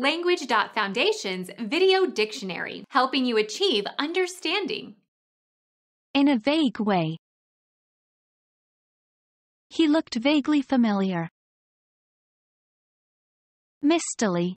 Language.Foundation's Video Dictionary, helping you achieve understanding. In a vague way. He looked vaguely familiar. Mistily.